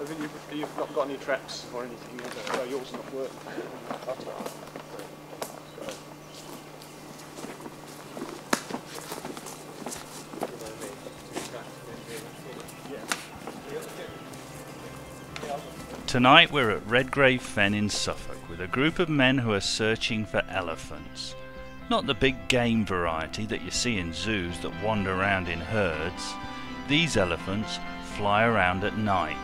Have you, you've not got any traps or anything, so yours not work. Tonight we're at Redgrave Fen in Suffolk with a group of men who are searching for elephants. Not the big game variety that you see in zoos that wander around in herds. These elephants fly around at night.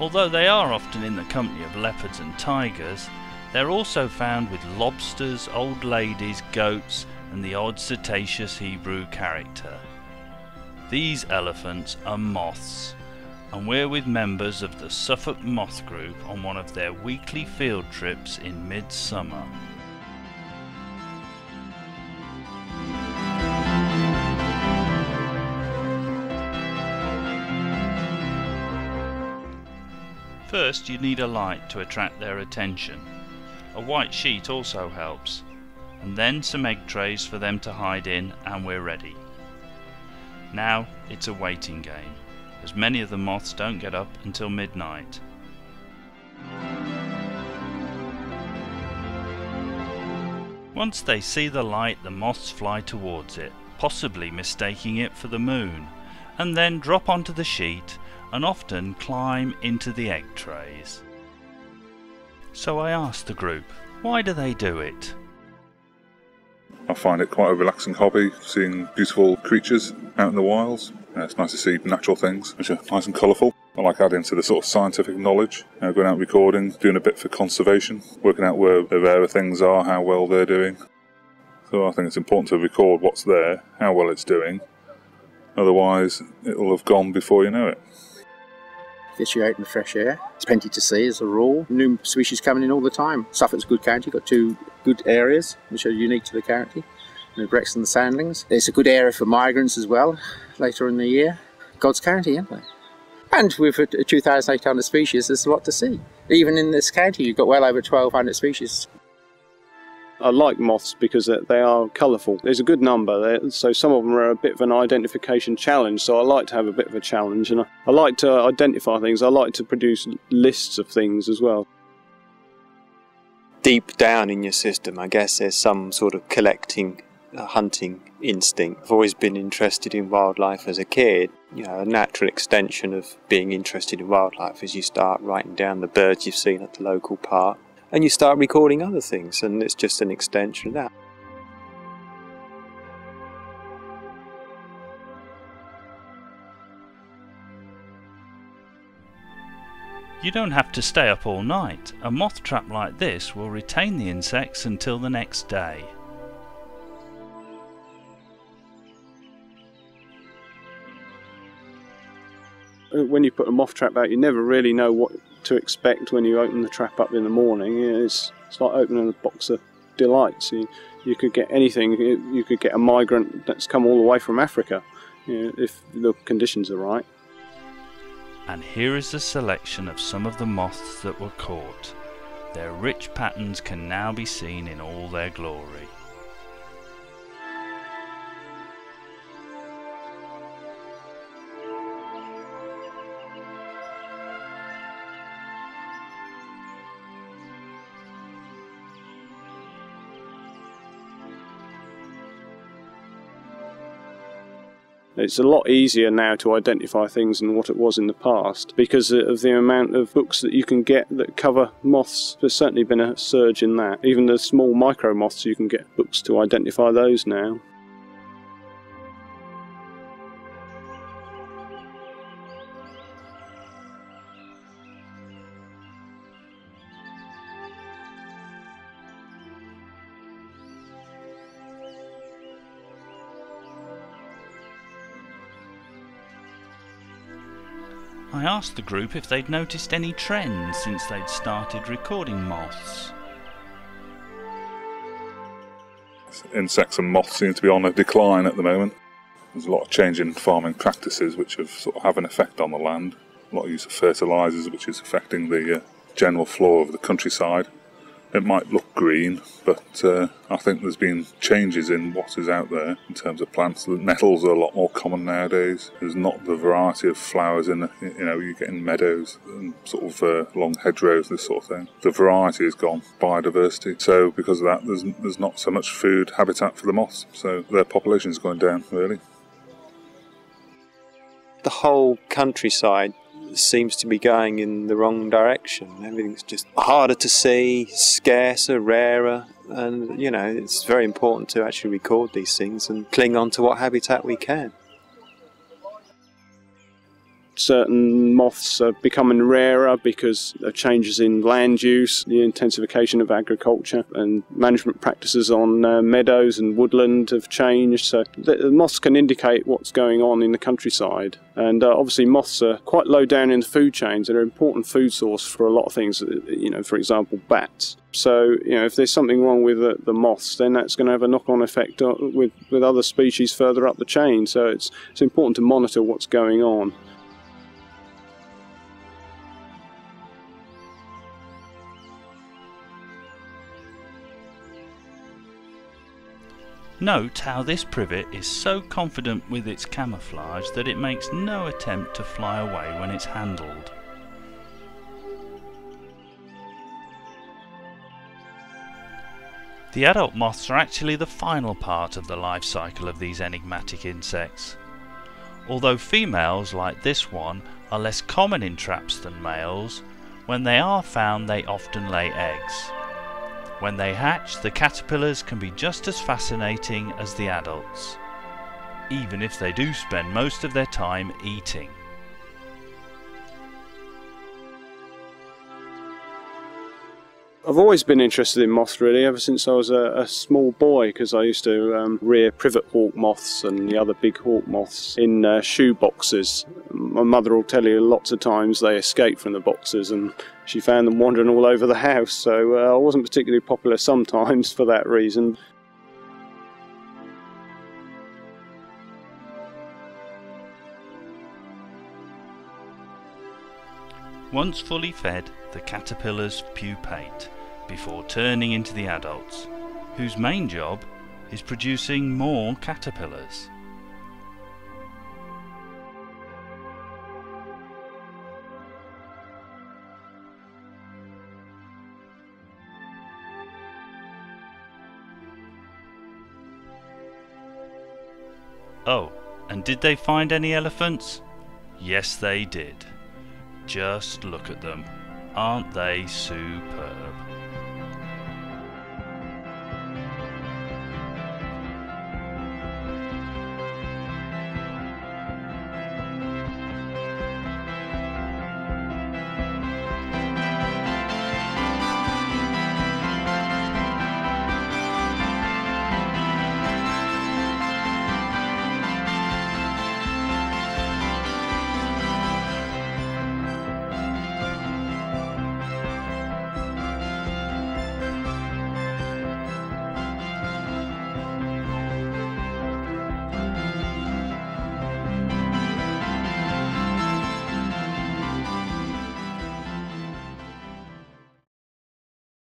Although they are often in the company of leopards and tigers, they're also found with lobsters, old ladies, goats, and the odd setaceous Hebrew character. These elephants are moths, and we're with members of the Suffolk Moth Group on one of their weekly field trips in midsummer. First you need a light to attract their attention. A white sheet also helps, and then some egg trays for them to hide in and we're ready. Now it's a waiting game, as many of the moths don't get up until midnight. Once they see the light, the moths fly towards it, possibly mistaking it for the moon, and then drop onto the sheet and often climb into the egg trays. So I asked the group, why do they do it? I find it quite a relaxing hobby, seeing beautiful creatures out in the wilds. Uh, it's nice to see natural things, which are nice and colourful. I like adding to the sort of scientific knowledge, know, going out recording, doing a bit for conservation, working out where the rarer things are, how well they're doing. So I think it's important to record what's there, how well it's doing. Otherwise, it'll have gone before you know it. Fish you out in the fresh air. There's plenty to see as a rule. New species coming in all the time. Suffolk's a good county, got two good areas which are unique to the county. The Breckland and the Sandlings. It's a good area for migrants as well later in the year. God's county, isn't it? And with 2,800 species, there's a lot to see. Even in this county, you've got well over 1,200 species. I like moths because they are colourful. There's a good number, so some of them are a bit of an identification challenge. So I like to have a bit of a challenge, and I like to identify things. I like to produce lists of things as well. Deep down in your system, I guess there's some sort of collecting, uh, hunting instinct. I've always been interested in wildlife as a kid. You know, a natural extension of being interested in wildlife is you start writing down the birds you've seen at the local park and you start recording other things, and it's just an extension of that. You don't have to stay up all night. A moth trap like this will retain the insects until the next day. Uh, when you put a moth trap out, you never really know what to expect when you open the trap up in the morning. It's, it's like opening a box of delights. You, you could get anything. You could get a migrant that's come all the way from Africa, you know, if the conditions are right. And here is a selection of some of the moths that were caught. Their rich patterns can now be seen in all their glory. It's a lot easier now to identify things than what it was in the past because of the amount of books that you can get that cover moths. There's certainly been a surge in that. Even the small micro moths, you can get books to identify those now. I asked the group if they'd noticed any trends since they'd started recording moths. Insects and moths seem to be on a decline at the moment. There's a lot of change in farming practices which have sort of have an effect on the land. A lot of use of fertilisers which is affecting the uh, general flora of the countryside. It might look green, but uh, I think there's been changes in what is out there in terms of plants. Nettles are a lot more common nowadays. There's not the variety of flowers in, you know, you get in meadows and sort of uh, long hedgerows, this sort of thing. The variety is gone, biodiversity. So because of that, there's there's not so much food habitat for the moths. So their population is going down really. The whole countryside seems to be going in the wrong direction. Everything's just harder to see, scarcer, rarer, and you know, it's very important to actually record these things and cling on to what habitat we can certain moths are becoming rarer because of changes in land use, the intensification of agriculture, and management practices on uh, meadows and woodland have changed. So the, the, moths can indicate what's going on in the countryside. And uh, obviously, moths are quite low down in the food chains. They're an important food source for a lot of things. Uh, you know, for example, bats. So you know, if there's something wrong with the, the moths, then that's going to have a knock-on effect uh, with with other species further up the chain. So it's it's important to monitor what's going on. Note how this privet is so confident with its camouflage that it makes no attempt to fly away when it's handled. The adult moths are actually the final part of the life cycle of these enigmatic insects. Although females, like this one, are less common in traps than males, when they are found they often lay eggs. When they hatch, the caterpillars can be just as fascinating as the adults, even if they do spend most of their time eating. I've always been interested in moths really ever since I was a, a small boy because I used to um, rear privet hawk moths and the other big hawk moths in uh, shoe boxes. My mother will tell you lots of times they escaped from the boxes and she found them wandering all over the house so uh, I wasn't particularly popular sometimes for that reason. Once fully fed, the caterpillars pupate before turning into the adults, whose main job is producing more caterpillars. Oh, and did they find any elephants? Yes, they did. Just look at them. Aren't they superb?